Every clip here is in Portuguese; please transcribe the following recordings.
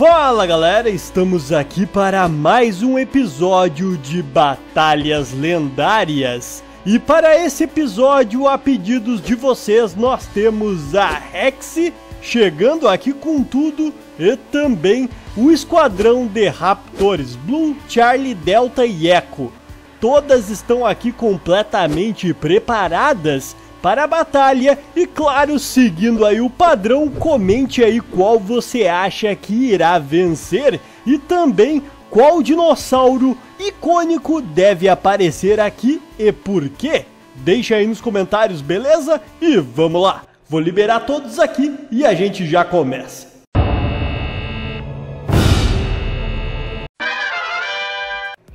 Fala galera, estamos aqui para mais um episódio de Batalhas Lendárias. E para esse episódio, a pedidos de vocês, nós temos a Rex chegando aqui com tudo e também o esquadrão de Raptors Blue, Charlie, Delta e Echo. Todas estão aqui completamente preparadas para a batalha e claro, seguindo aí o padrão, comente aí qual você acha que irá vencer e também qual dinossauro icônico deve aparecer aqui e por quê. Deixa aí nos comentários, beleza? E vamos lá! Vou liberar todos aqui e a gente já começa.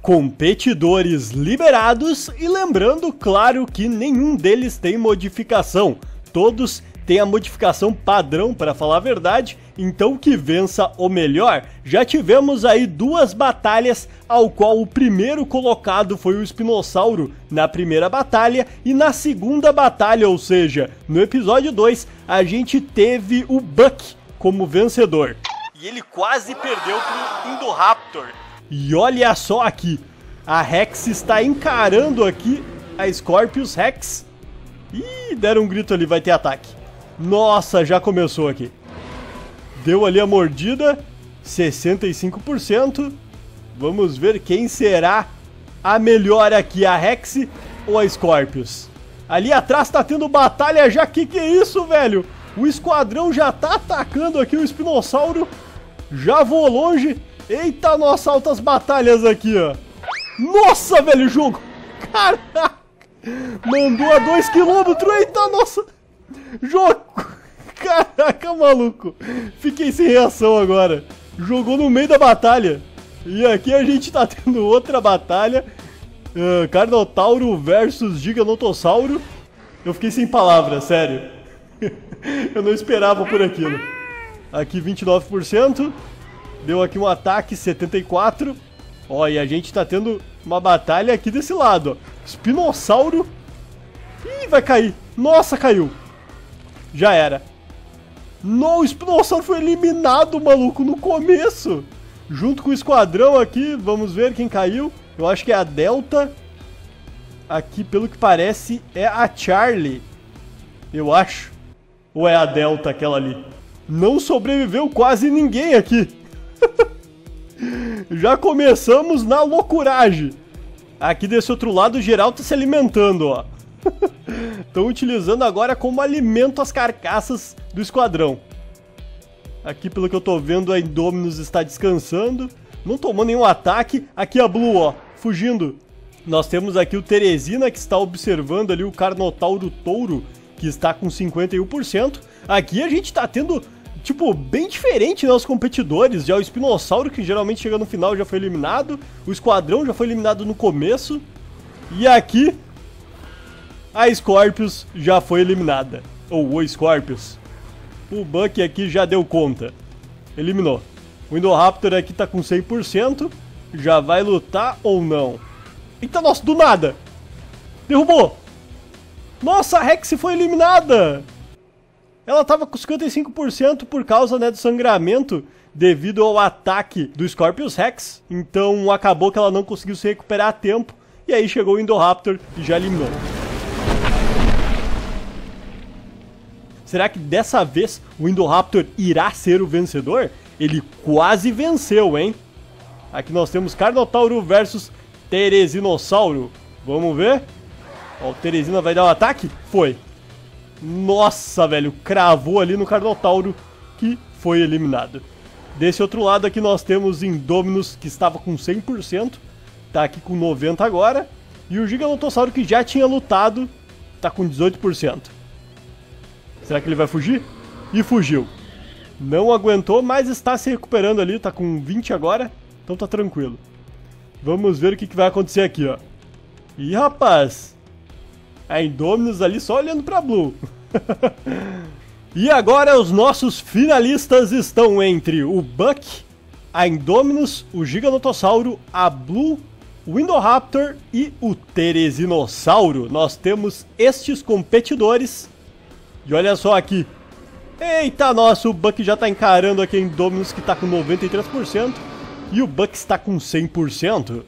Competidores liberados e lembrando, claro, que nenhum deles tem modificação. Todos têm a modificação padrão, para falar a verdade, então que vença o melhor. Já tivemos aí duas batalhas, ao qual o primeiro colocado foi o Espinossauro na primeira batalha, e na segunda batalha, ou seja, no episódio 2, a gente teve o Buck como vencedor. E ele quase perdeu pro Indoraptor. E olha só aqui, a Rex está encarando aqui a Scorpius Rex. Ih, deram um grito ali, vai ter ataque. Nossa, já começou aqui. Deu ali a mordida, 65%. Vamos ver quem será a melhor aqui, a Rex ou a Scorpius. Ali atrás tá tendo batalha já, que que é isso, velho? O esquadrão já tá atacando aqui o Espinossauro. Já voou longe. Eita, nossa, altas batalhas aqui, ó. Nossa, velho, jogo. Caraca. Mandou a 2km. Eita, nossa. Jogo. Caraca, maluco. Fiquei sem reação agora. Jogou no meio da batalha. E aqui a gente tá tendo outra batalha. Uh, Carnotauro versus Giganotossauro. Eu fiquei sem palavras, sério. Eu não esperava por aquilo. Aqui 29%. Deu aqui um ataque, 74. Ó, e a gente tá tendo uma batalha aqui desse lado. Espinossauro. Ih, vai cair. Nossa, caiu. Já era. No, o Espinossauro foi eliminado, maluco, no começo. Junto com o esquadrão aqui, vamos ver quem caiu. Eu acho que é a Delta. Aqui, pelo que parece, é a Charlie. Eu acho. Ou é a Delta aquela ali? Não sobreviveu quase ninguém aqui. Já começamos na loucuragem. Aqui desse outro lado, o geral tá se alimentando, ó. Estão utilizando agora como alimento as carcaças do esquadrão. Aqui, pelo que eu tô vendo, a Indominus está descansando. Não tomou nenhum ataque. Aqui a Blue, ó, fugindo. Nós temos aqui o Teresina, que está observando ali o Carnotauro Touro, que está com 51%. Aqui a gente tá tendo tipo, bem diferente, né, os competidores. Já o Espinossauro, que geralmente chega no final, já foi eliminado. O Esquadrão já foi eliminado no começo. E aqui, a Scorpius já foi eliminada. Ou o Scorpius. O Buck aqui já deu conta. Eliminou. O Indoraptor aqui tá com 100%. Já vai lutar ou não? Eita, nossa, do nada! Derrubou! Nossa, a Rex foi eliminada! Ela estava com 55% por causa né, do sangramento devido ao ataque do Scorpius Rex. Então acabou que ela não conseguiu se recuperar a tempo. E aí chegou o Indoraptor e já eliminou. Será que dessa vez o Indoraptor irá ser o vencedor? Ele quase venceu, hein? Aqui nós temos Carnotauro versus Teresinossauro. Vamos ver? Ó, o Teresina vai dar o um ataque? Foi. Nossa, velho, cravou ali no Carnotauro, que foi eliminado. Desse outro lado aqui nós temos Indominus, que estava com 100%, tá aqui com 90% agora. E o Giganotossauro, que já tinha lutado, tá com 18%. Será que ele vai fugir? E fugiu. Não aguentou, mas está se recuperando ali, tá com 20 agora, então tá tranquilo. Vamos ver o que, que vai acontecer aqui, ó. Ih, rapaz, a Indominus ali só olhando pra Blue. e agora os nossos finalistas estão entre o Buck, a Indominus, o Giganotossauro, a Blue, o Indoraptor e o Teresinossauro. Nós temos estes competidores. E olha só aqui. Eita, nossa, o Buck já tá encarando aqui em Dominus que tá com 93% e o Buck está com 100%.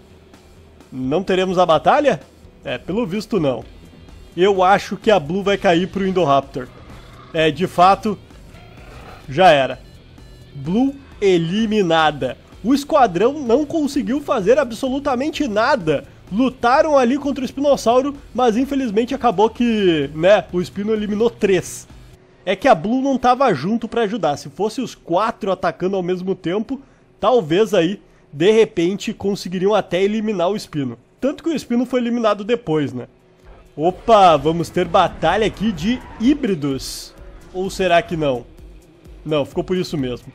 Não teremos a batalha? É, pelo visto não. Eu acho que a Blue vai cair pro Indoraptor. É, de fato, já era. Blue eliminada. O esquadrão não conseguiu fazer absolutamente nada. Lutaram ali contra o Espinossauro, mas infelizmente acabou que, né, o Espino eliminou três. É que a Blue não tava junto para ajudar. Se fosse os quatro atacando ao mesmo tempo, talvez aí, de repente, conseguiriam até eliminar o Espino. Tanto que o Espino foi eliminado depois, né? Opa, vamos ter batalha aqui de híbridos. Ou será que não? Não, ficou por isso mesmo.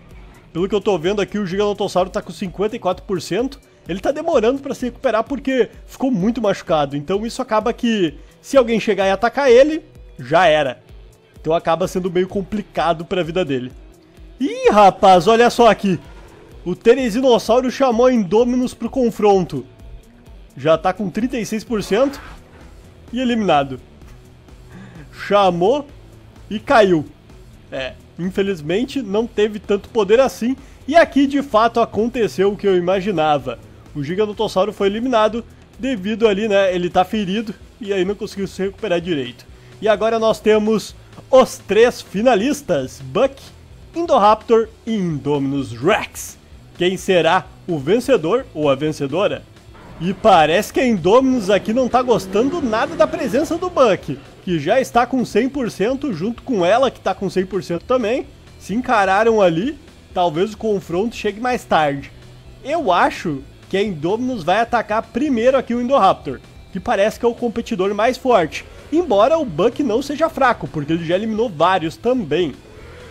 Pelo que eu tô vendo aqui, o Gigantossauro tá com 54%. Ele tá demorando para se recuperar porque ficou muito machucado. Então isso acaba que, se alguém chegar e atacar ele, já era. Então acaba sendo meio complicado para a vida dele. Ih, rapaz, olha só aqui. O Teresinossauro chamou Indominus pro confronto. Já tá com 36% e eliminado. Chamou e caiu. É, infelizmente não teve tanto poder assim, e aqui de fato aconteceu o que eu imaginava. O Gigantossauro foi eliminado devido ali, né, ele tá ferido e aí não conseguiu se recuperar direito. E agora nós temos os três finalistas, Buck, Indoraptor e Indominus Rex. Quem será o vencedor ou a vencedora? E parece que a Indominus aqui não tá gostando nada da presença do Buck que já está com 100% junto com ela que está com 100% também. Se encararam ali, talvez o confronto chegue mais tarde. Eu acho que a Indominus vai atacar primeiro aqui o Indoraptor, que parece que é o competidor mais forte. Embora o Buck não seja fraco, porque ele já eliminou vários também.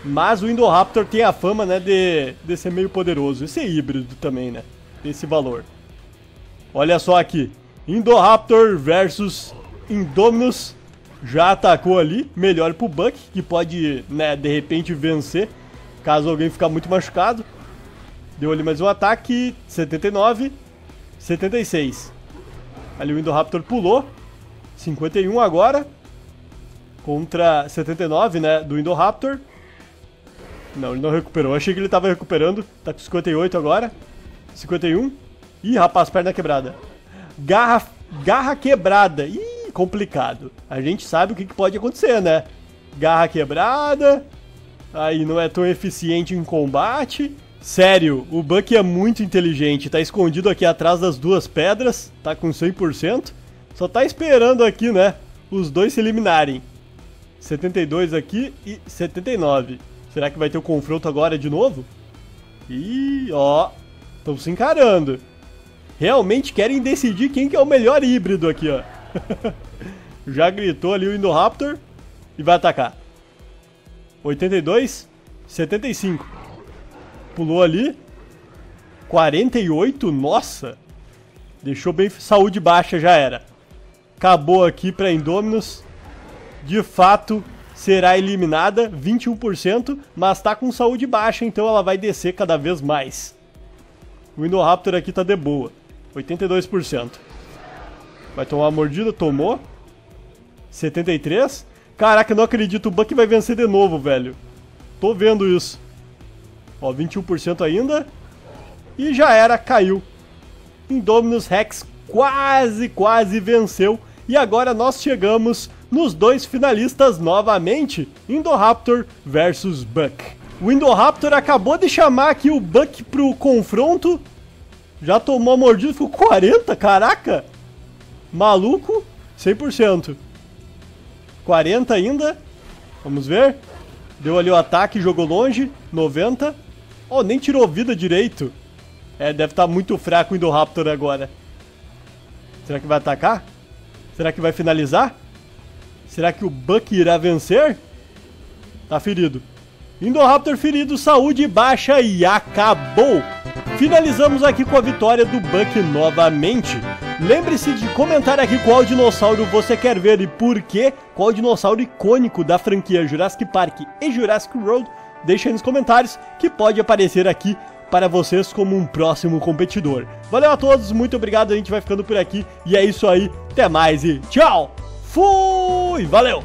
Mas o Indoraptor tem a fama, né, de, de ser meio poderoso. E ser híbrido também, né? Esse valor. Olha só aqui. Indoraptor versus Indominus já atacou ali, melhor pro Buck, que pode, né, de repente vencer, caso alguém ficar muito machucado. Deu ali mais um ataque, 79, 76. Ali o Indoraptor pulou, 51 agora, contra 79, né, do Indoraptor. Não, ele não recuperou, achei que ele tava recuperando, tá com 58 agora, 51. Ih, rapaz, perna quebrada. Garra, garra quebrada. Ih, complicado. A gente sabe o que, pode acontecer, né? Garra quebrada, aí não é tão eficiente em combate. Sério, o Buck é muito inteligente, tá escondido aqui atrás das duas pedras, tá com 100%. Só tá esperando aqui, né, os dois se eliminarem. 72 aqui e 79. Será que vai ter o confronto agora de novo? Ih, ó, estão se encarando. Realmente querem decidir quem que é o melhor híbrido aqui, ó. Já gritou ali o Indoraptor e vai atacar. 82, 75. Pulou ali. 48, nossa. Deixou bem saúde baixa, já era. Acabou aqui para Indominus. De fato, será eliminada, 21%, mas tá com saúde baixa, então ela vai descer cada vez mais. O Indoraptor aqui tá de boa, 82%. Vai tomar uma mordida, tomou. 73. Caraca, não acredito, o Buck vai vencer de novo, velho. Tô vendo isso. Ó, 21% ainda. E já era, caiu. Indominus Rex quase, quase venceu. E agora nós chegamos nos dois finalistas novamente, Indoraptor versus Buck. O Indoraptor acabou de chamar aqui o Buck pro confronto. Já tomou a mordida, ficou 40, caraca! Maluco, 100%. 40 ainda. Vamos ver. Deu ali o ataque, jogou longe. 90. Oh, nem tirou vida direito. É, deve estar tá muito fraco o Indoraptor agora. Será que vai atacar? Será que vai finalizar? Será que o Buck irá vencer? Tá ferido. Indoraptor ferido, saúde baixa e acabou! Finalizamos aqui com a vitória do Buck novamente. Lembre-se de comentar aqui qual dinossauro você quer ver e por quê, qual dinossauro icônico da franquia Jurassic Park e Jurassic World. Deixe aí nos comentários que pode aparecer aqui para vocês como um próximo competidor. Valeu a todos, muito obrigado, a gente vai ficando por aqui e é isso aí, até mais e tchau! Fui! Valeu!